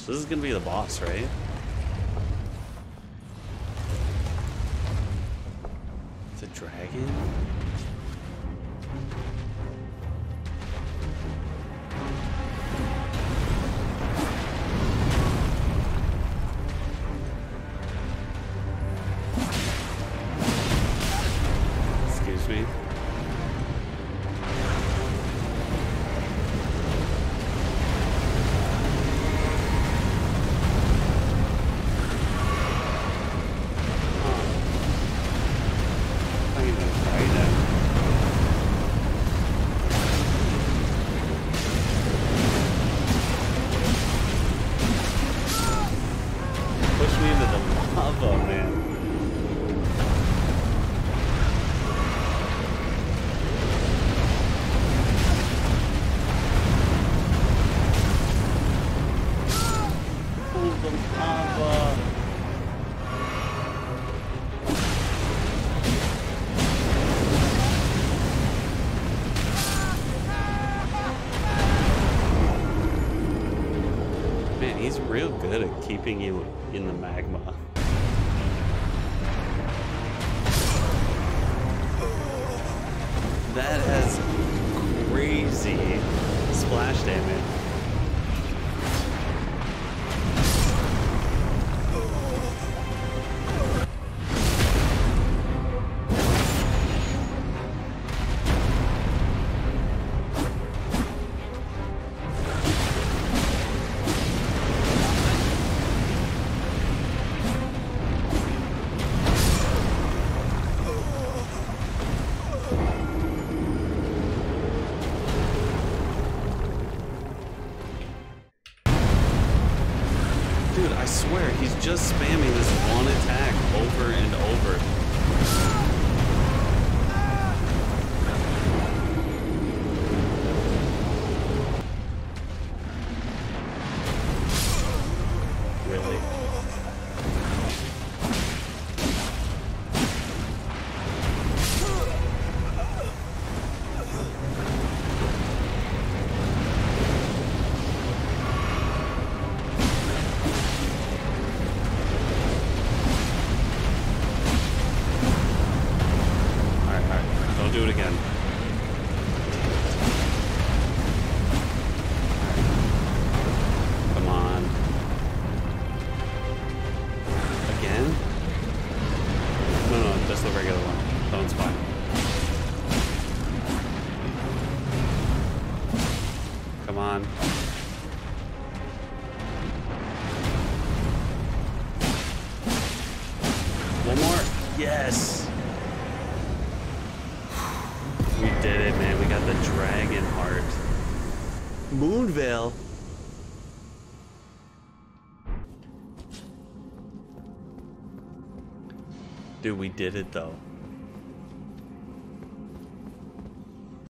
So this is gonna be the boss, right? It's a dragon? Lava, man. He's real good at keeping you in the magma. Splash damage. Swear, he's just spamming this one attack over and over. On. One more. Yes. We did it, man. We got the dragon heart. Moonveil. Dude, we did it though.